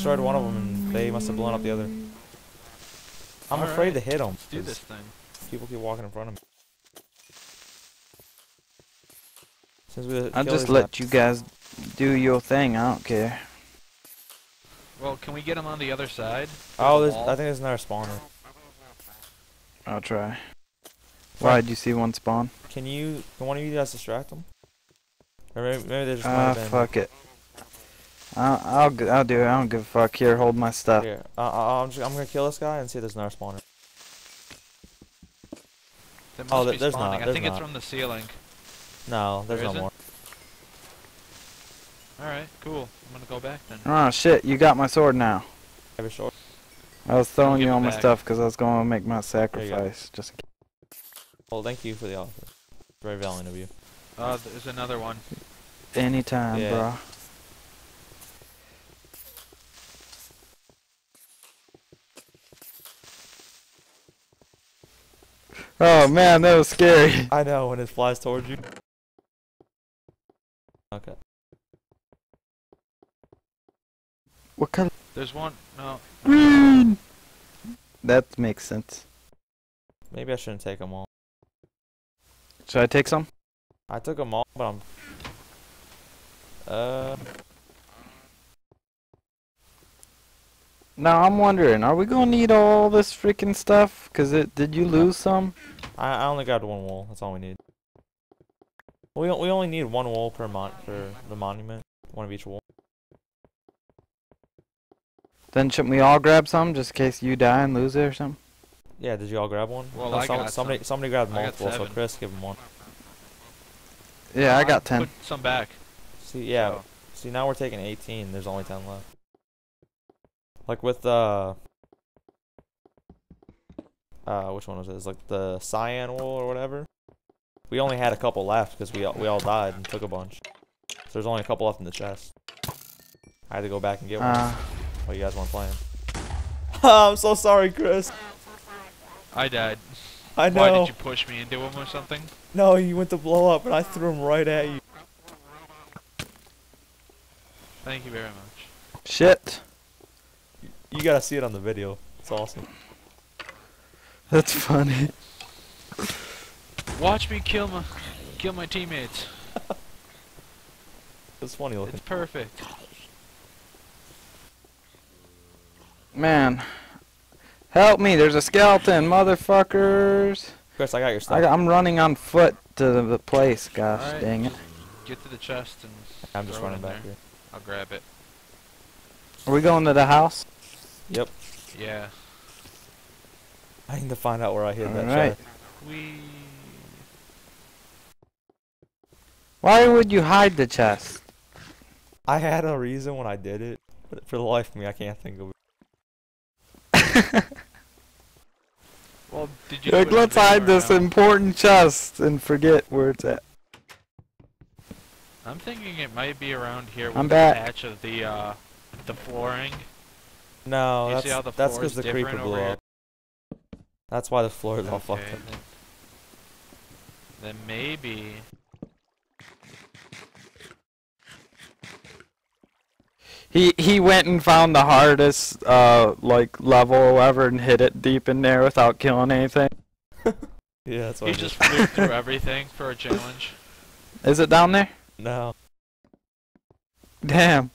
destroyed one of them, and they must have blown up the other. I'm afraid Alright, to hit them. Let's do this thing. People keep walking in front of me. Since we I'll just these let you guys do your thing. I don't care. Well, can we get him on the other side? Oh, There's there's, a I wall. think there's another spawner. I'll try. Why did you see one spawn? Can you? Can one of you guys distract them? Or maybe, maybe they just Ah, have been. fuck it. I'll, I'll, g- I'll do it. I don't give a fuck. Here, hold my stuff. Here, uh, uh, I'm, just, I'm gonna kill this guy and see if there's another spawner. There Oh, there- be there's spawning. not, I there's think it's from the ceiling. No, there's There no isn't? more. Alright, cool. I'm gonna go back then. Oh, shit. You got my sword now. Have a short. I was throwing you all my back. stuff because I was going to make my sacrifice. Just in case. Well, thank you for the offer. Very valiant of you. Uh, there's another one. Anytime, Yeah. bro. Oh man, that was scary. I know when it flies towards you. Okay. What color? There's one. No. Green. That makes sense. Maybe I shouldn't take them all. Should I take some? I took them all, but I'm. Uh, Now I'm wondering, are we gonna need all this freaking stuff? Cause it did you lose some? I, I only got one wool. That's all we need. We we only need one wool per mon for the monument. One of each wool. Then shouldn't we all grab some just in case you die and lose it or something? Yeah. Did you all grab one? Well, No, I some- got somebody some. somebody grabbed multiple, so. Chris give him one. Yeah, I I got ten. Put some back. See, yeah. So, See, now we're taking 18. There's only 10 left. Like with uh, uh, which one was it? It's like the cyan wool or whatever. We only had a couple left because we all, we all died and took a bunch. So there's only a couple left in the chest. I had to go back and get one. Uh, while you guys weren't playing. I'm so sorry, Chris. I died. I know. Why did you push me into him or something? No, you went to blow up and I threw him right at you. Thank you very much. shit. You gotta see it on the video. It's awesome. That's funny. Watch me kill my kill my teammates. It's funny looking. It's perfect. Man. Help me, there's a skeleton, motherfuckers. Chris, I got your stuff. I, I'm running on foot to the, the place, gosh Alright. dang it. Get to the chest and I'm just throw it running in back there. here. I'll grab it. Are we going to the house? Yep. Yeah. I need to find out where I hid that Alright. chest. We Why would you hide the chest? I had a reason when I did it, but for the life of me, I can't think of it. well did you like, it let's hide this no? important chest and forget where it's at. I'm thinking it might be around here with I'm the back. patch of the uh the flooring. No, You that's see how the that's because the creeper over blew here? up. That's why the floor is all fucked up. then, then maybe He he went and found the hardest uh like level ever and hit it deep in there without killing anything. Yeah, that's what he I just flew through everything for a challenge. Is it down there? No. Damn.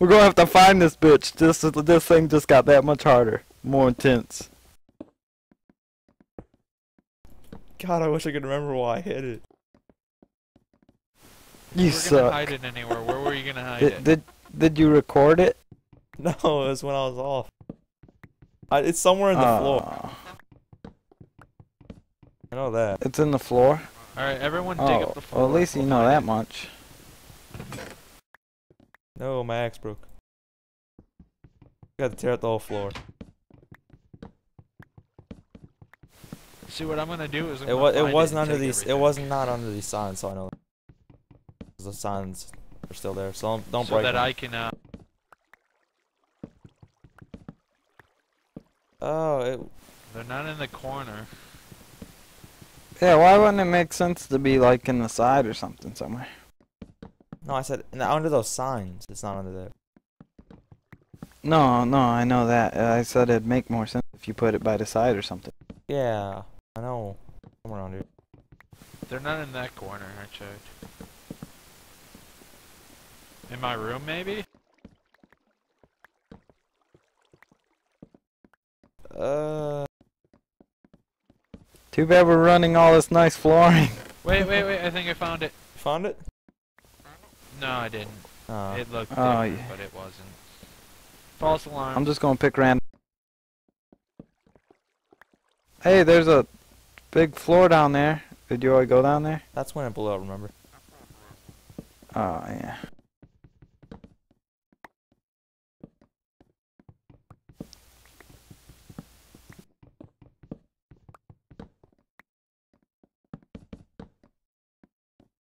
We're gonna have to find this bitch. This this thing just got that much harder, more intense. God, I wish I could remember why I hit it. You We're gonna suck. hide it anywhere. Where were you gonna hide Did, it? did did you record it? No, it was when I was off. I, it's somewhere in the floor. Aw. I know that. It's in the floor. Alright, everyone dig Oh, up the floor. well, at least you know find that it. much. No, my axe broke. Got to tear out the whole floor. See what I'm gonna do is I'm It was it wasn't and under take these. It wasn't not under these signs, so I know. The signs are still there, so don't, don't so break that them. I can uh Oh, it, they're not in the corner. Yeah, why wouldn't it make sense to be like in the side or something somewhere? No, I said under those signs. It's not under there. No, no, I know that. Uh, I said it'd make more sense if you put it by the side or something. Yeah, I know. Somewhere around here. They're not in that corner, I checked. In my room, maybe? Uh, Too bad we're running all this nice flooring. Wait, wait, wait, I think I found it. found it? No, I didn't. Uh, It looked different, yeah. but it wasn't. False alarm. I'm just gonna pick random. Hey, there's a big floor down there. Did you already go down there? that's when it blew up, remember? Oh, yeah.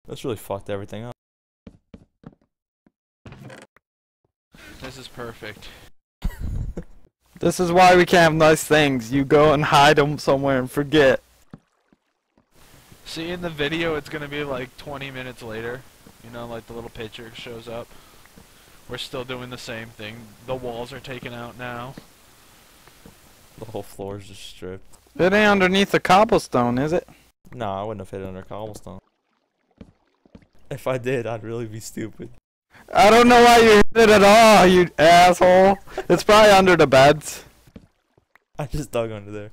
That's really fucked everything up. This is perfect. This is why we can't have nice things. You go and hide them somewhere and forget. See, in the video, it's gonna be like 20 minutes later. You know, like the little picture shows up. We're still doing the same thing. The walls are taken out now. The whole floor is just stripped. It ain't underneath the cobblestone, is it? No, I wouldn't have hit it under cobblestone. If I did, I'd really be stupid. I don't know why you hit it at all, you asshole. It's probably under the beds. I just dug under there.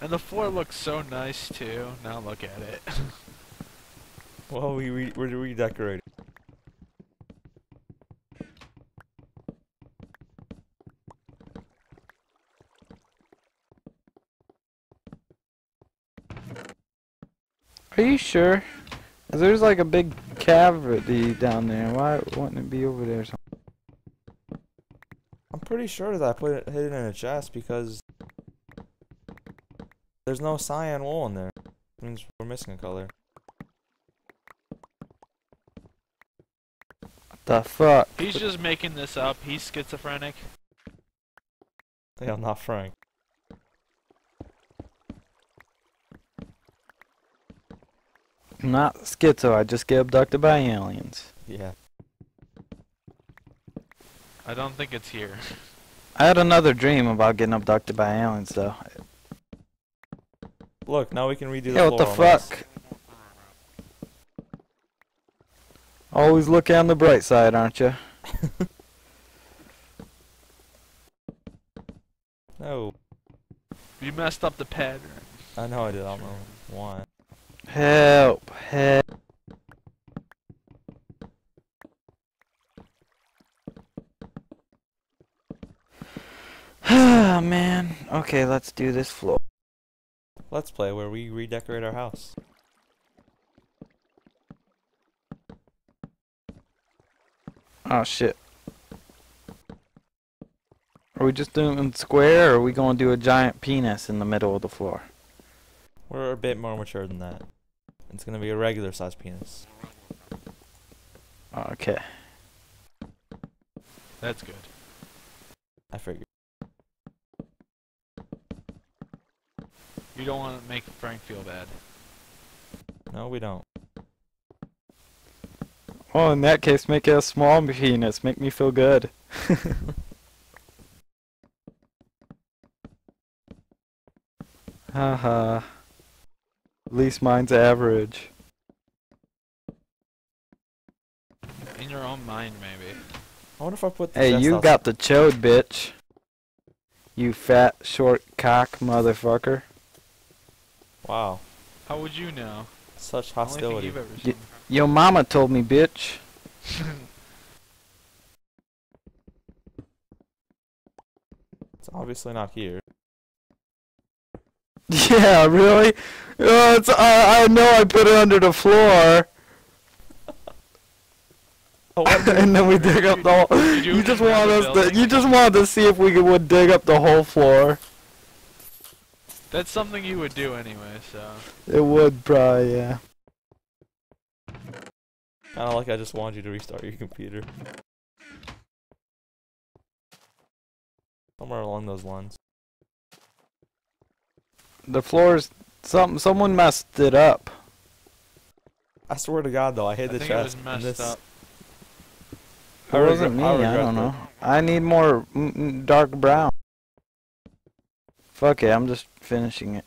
And the floor looks so nice too. Now look at it. Well, we re we're redecorating. Are you sure? 'Cause There's like a big cavity down there. Why wouldn't it be over there? or something? I'm pretty sure that I put it hid it in a chest because there's no cyan wool in there. means we're missing a color. The fuck? He's just making this up. He's schizophrenic. Yeah, I'm not Frank. I'm not schizo. I just get abducted by aliens. Yeah. I don't think it's here. I had another dream about getting abducted by aliens, though. Look, now we can redo the Yeah, what the floor on this. fuck? Always look on the bright side, aren't you? No, You messed up the pattern. I know I did. I don't know why. Help! Help! Ah, man. Okay, let's do this floor. Let's play where we redecorate our house. Oh shit. Are we just doing square or are we gonna do a giant penis in the middle of the floor? We're a bit more mature than that. It's gonna be a regular sized penis. Okay. That's good. I figured. You don't want to make Frank feel bad. No, we don't. Well, in that case, make it a small penis. Make me feel good. Haha. At least mine's average. In your own mind, maybe. I wonder if I put the Hey, you got the chode, bitch. You fat, short cock motherfucker. Wow, How would you know? such hostility. you've ever seen. Your mama told me, bitch. It's obviously not here. Yeah, really? Oh, it's, I, I know I put it under the floor. Oh, and then we dig up the whole. You You just remember want the us to. You just wanted to see if we could, would dig up the whole floor. That's something you would do anyway, so. It would probably, yeah. Kinda like I just wanted you to restart your computer. Somewhere along those lines. The floor's some someone messed it up. I swear to God, though, I hit I the think it was messed this, up. It I wasn't me. I I, don't that. know. I need more dark brown. Fuck it, I'm just finishing it.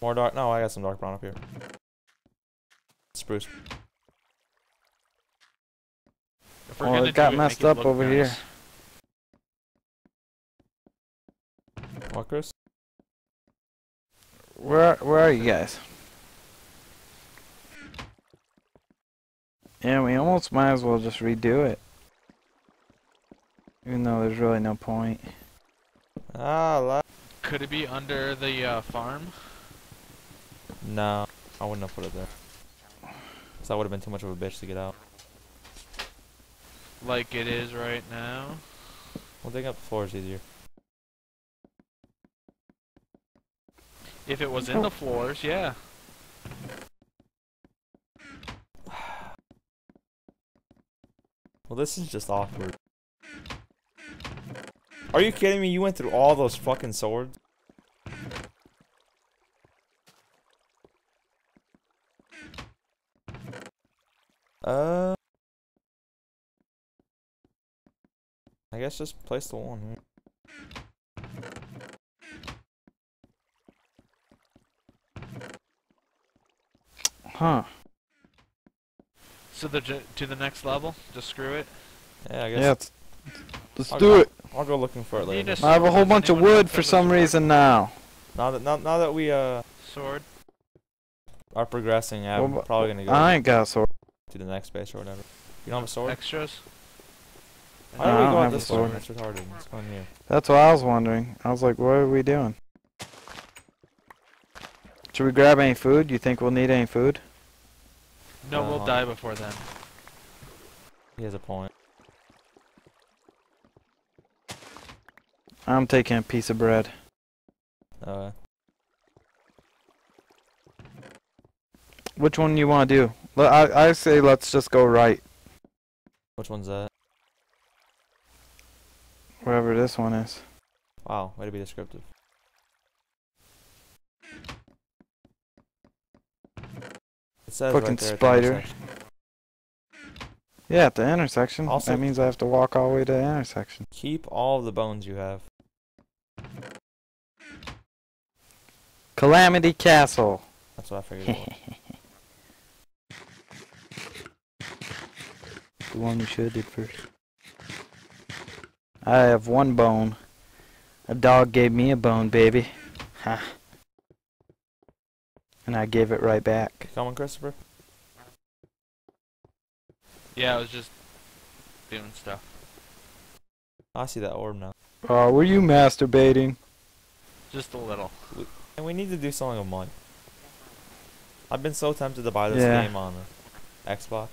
More dark. No, I got some dark brown up here. Spruce. If Well, it got do messed it up look over here. nice. What, Chris? Where where are you guys? Yeah, we almost might as well just redo it. Even though there's really no point. Ah, la- Could it be under the uh, farm? No, I wouldn't have put it there. Cause that would have been too much of a bitch to get out. Like it is right now? Well, digging up the floor is easier. If it was in the floors, yeah. Well, this is just awkward. Are you kidding me? You went through all those fucking swords? Uh, I guess just place the one here. Huh. So the to the next level, just screw it. Yeah, I guess. Yeah, let's, let's I'll do go- it. I'll go looking for it Need later. a I have a whole bunch of wood for some sword? reason now. Now that now, now that we uh Sword. are progressing, I'm Well, probably gonna go I ain't got a sword. to the next base or whatever. You don't have a sword? Extras. Why No, don't I we don't go at have a this one? sword. That's retarded. Let's go here. That's what I was wondering. I was like, what are we doing? Should we grab any food? You think we'll need any food? No, we'll Uh-huh. die before then. He has a point. I'm taking a piece of bread. Uh, Which one you want to do? Le- I, I say let's just go right. which one's that? Wherever this one is. Wow, way to be descriptive. It says Fucking right spider. Yeah, at the intersection. Also- that means I have to walk all the way to the intersection. Keep all the bones you have. Calamity Castle. That's what I figured. The one you should have did first. I have one bone. A dog gave me a bone, baby. Ha. And I gave it right back. Come on, Christopher. Yeah, I was just doing stuff. I see that orb now. Oh, were you masturbating? Just a little. And we need to do something with money. I've been so tempted to buy this Yeah. game on the Xbox.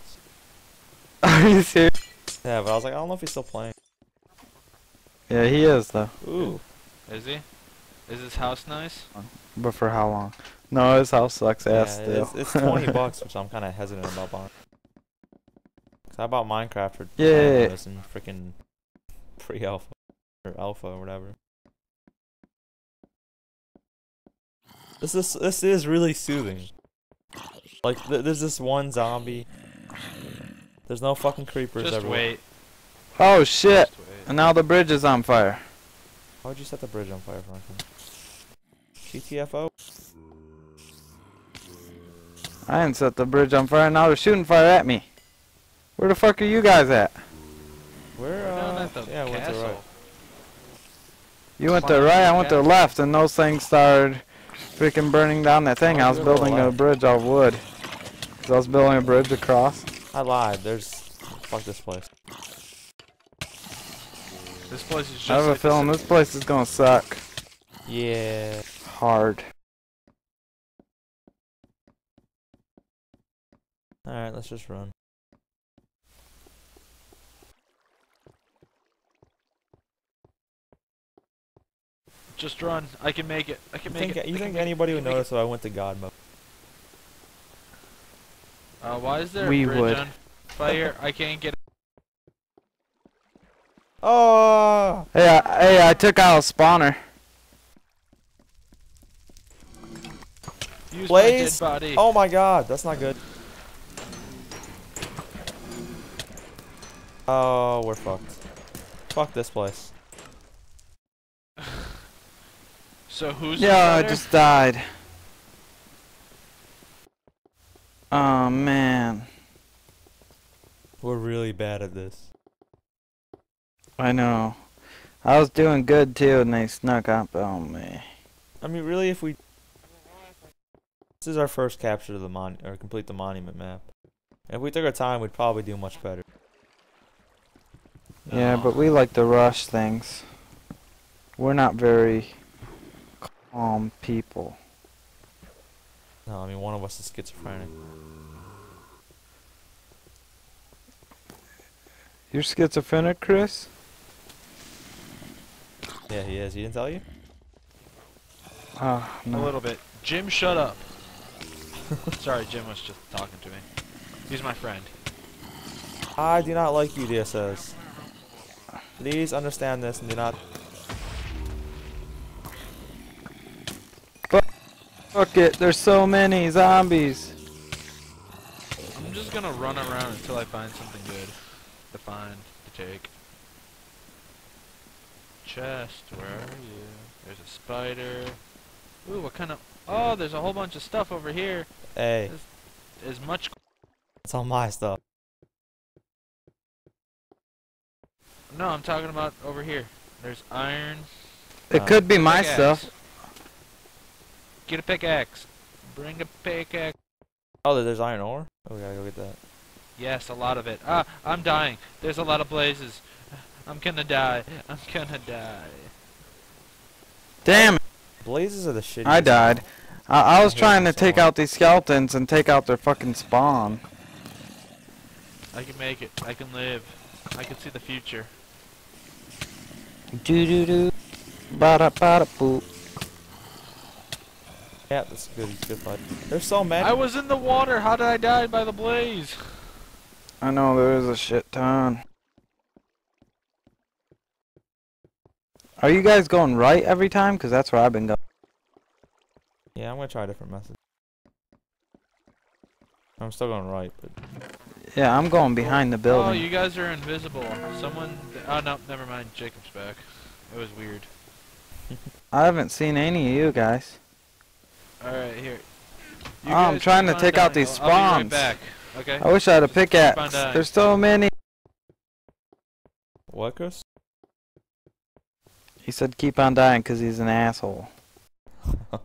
Are you serious? Yeah, but I was like, I don't know if he's still playing. Yeah, he is though. Ooh. Is he? Is his house nice? But for how long? No, his house sucks Yeah, ass still. it's, it's 20 bucks, which I'm kind of hesitant about buying. Cause I bought Minecraft for Yeah. $10 and freaking pre-alpha or alpha or whatever. This is this is really soothing. Like th- there's this one zombie. There's no fucking creepers Just everywhere. wait. Oh shit! Just wait. And now the bridge is on fire. Why would you set the bridge on fire, Franklin? GTFO? I didn't set the bridge on fire. Now they're shooting fire at me. Where the fuck are you guys at? Where? We're down Uh, at the yeah, went to castle. right. You went to Climbing right, I went to castle. left, and those things started freaking burning down that thing. Why'd I was go to the building a bridge out of wood. 'Cause I was building a bridge across. I lied. There's fuck this place. This place is just I have a like the feeling this place is gonna suck Yeah. Hard. All right, let's just run. Just run. I can make it. I You can make think it. you I think anybody would can make notice if I went to God mode? it. Uh, why is there We a bridge would. on fire? I can't get. Oh! Hey, I, hey, I took out a spawner. Use Blaze. My dead body. Oh my god, that's not good. Oh, we're fucked. Fuck this place. so who's Yeah, I just died. Oh man. We're really bad at this. I know. I was doing good too and they snuck up on me. I mean really if we this is our first capture of the mon... or complete the monument map. If we took our time, we'd probably do much better. Yeah, No. but we like to rush things. We're not very calm people. No, I mean, one of us is schizophrenic. You're schizophrenic, Chris? Yeah, he is. He didn't tell you? Oh, A little bit. Jim, shut up. Sorry, Jim was just talking to me. He's my friend. I do not like you, DSS. Please understand this and do not... Fuck it, there's so many zombies. I'm just gonna run around until I find something good to find to take. Chest, where are you? There's a spider. Ooh, what kind of? Oh, there's a whole bunch of stuff over here. Hey, As much. it's all my stuff. No, I'm talking about over here. There's iron. It Uh, could be my pickaxe. stuff. Get a pickaxe. Bring a pickaxe. Oh, there's iron ore? Oh, we gotta go get that. Yes, a lot of it. Ah, I'm dying. There's a lot of blazes. I'm gonna die. I'm gonna die. Damn it, Blazes are the shitty. I died. I, I was hate trying to take out these skeletons and take out their fucking spawn. I can make it. I can live. I can see the future. Doo doo doo. Bada bada boop. Yeah, that's a good, good fight. There's so many. I was in the water. How did I die by the blaze? I know there is a shit ton. Are you guys going right every time? Cause that's where I've been going. Yeah, I'm gonna try a different method. I'm still going right, but Yeah, I'm going behind the oh, building. Oh, you guys are invisible. Someone. Oh no, never mind. Jacob's back. It was weird. I haven't seen any of you guys. All right, here. Oh, I'm trying to on take out these I'll, I'll be spawns. right back. Okay. I wish I had a pickaxe. There's so many. what, Chris? He said keep on dying because he's an asshole.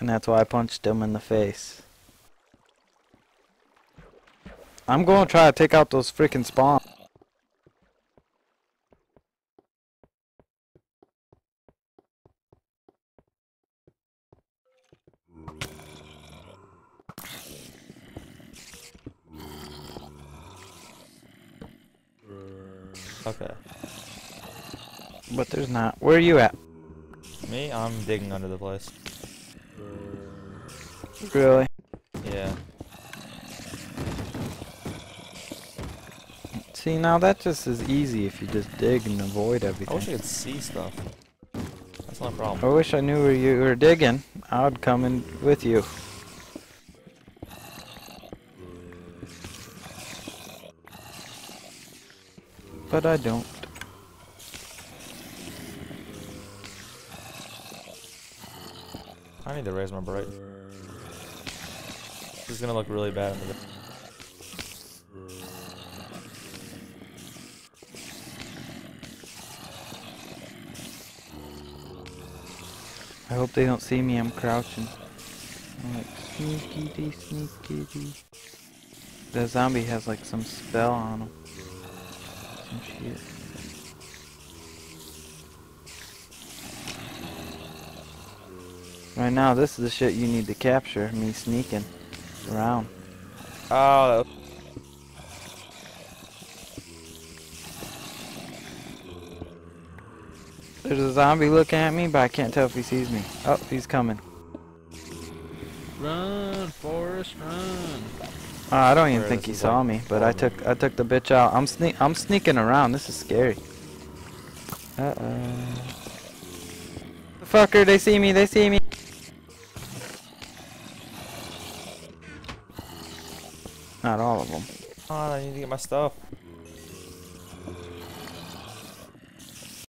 And that's why I punched him in the face. I'm going to try to take out those freaking spawns. Okay. But there's not. Where are you at? Me, I'm digging under the place. Really? Yeah. See, now that just is easy if you just dig and avoid everything. I wish I could see stuff. That's my problem. I wish I knew where you were digging. I would come in with you. But I don't. I need to raise my bright. This is gonna look really bad under the. I hope they don't see me. I'm crouching. I'm like. The zombie has like some spell on him. Some shit. Right now, this is the shit you need to capture. Me sneaking around. Oh, that- There's a zombie looking at me, but I can't tell if he sees me. Oh, he's coming. Run, Forrest, run. Uh, I don't even Where think he saw like, me, but I took I took the bitch out. I'm sneak I'm sneaking around. This is scary. Uh oh. The fucker, they see me. They see me. My stuff.